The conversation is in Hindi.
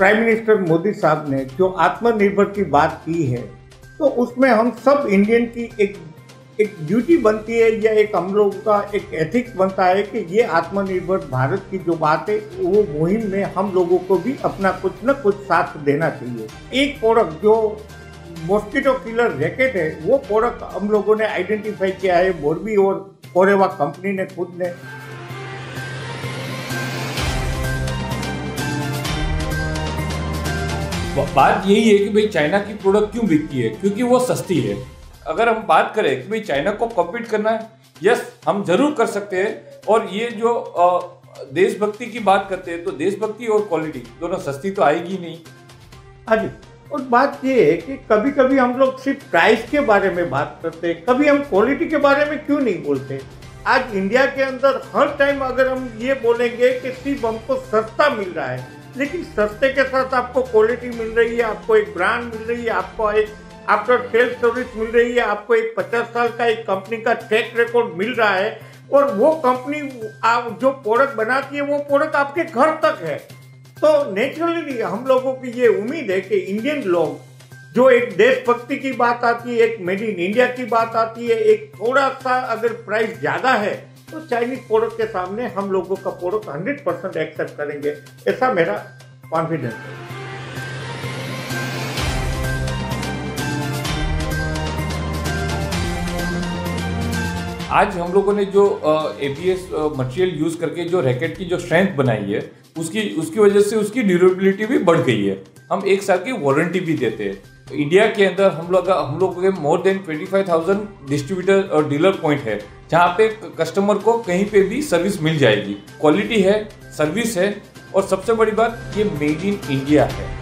प्राइम मिनिस्टर मोदी साहब ने जो आत्मनिर्भर की बात की है तो उसमें हम सब इंडियन की एक एक ड्यूटी बनती है, या एक हम लोगों का एक एथिक्स बनता है कि ये आत्मनिर्भर भारत की जो बात है, वो मुहिम में हम लोगों को भी अपना कुछ न कुछ साथ देना चाहिए। एक प्रोडक्ट जो मॉस्किटो किलर रैकेट है, वो प्रोडक्ट हम लोगों ने आइडेंटिफाई किया है मोरबी और कोरेवा कंपनी ने खुद ने। बात यही है कि भाई चाइना की प्रोडक्ट क्यों बिकती है? क्योंकि वो सस्ती है। अगर हम बात करें कि भाई चाइना को कॉम्पीट करना है यस हम ज़रूर कर सकते हैं। और ये जो देशभक्ति की बात करते हैं तो देशभक्ति और क्वालिटी दोनों सस्ती तो आएगी नहीं। हाँ जी। और बात ये है कि कभी कभी हम लोग सिर्फ़ प्राइस के बारे में बात करते हैं, कभी हम क्वालिटी के बारे में क्यों नहीं बोलते आज इंडिया के अंदर हर टाइम अगर हम ये बोलेंगे कि सिर्फ़ हमको सस्ता मिल रहा है लेकिन सस्ते के साथ आपको क्वालिटी मिल रही है, आपको एक ब्रांड मिल रही है, आपको एक आफ्टर सेल सर्विस मिल रही है, आपको एक पचास साल का एक कंपनी का ट्रैक रिकॉर्ड मिल रहा है और वो कंपनी आप जो प्रोडक्ट बनाती है, वो प्रोडक्ट आपके घर तक है। तो नेचुरली हम लोगों की ये उम्मीद है कि इंडियन लोग, जो एक देशभक्ति की बात आती है, एक मेड इन इंडिया की बात आती है, एक थोड़ा सा अगर प्राइस ज़्यादा है तो चाइनीज़ प्रोडक्ट के सामने हम लोगों का प्रोडक्ट हंड्रेड परसेंट एक्सेप्ट करेंगे। ऐसा मेरा कॉन्फिडेंस है। आज हम लोगों ने जो A B S material use करके जो रैकेट की जो स्ट्रेंथ बनाई है, उसकी उसकी वजह से उसकी ड्यूरेबिलिटी भी बढ़ गई है। हम एक साल की वारंटी भी देते हैं। इंडिया के अंदर हम लोग हम लोग के more than twenty five thousand distributor और डीलर पॉइंट है। जहाँ पे कस्टमर को कहीं पे भी सर्विस मिल जाएगी। क्वालिटी है सर्विस है और सबसे बड़ी बात, ये मेड इन इंडिया है।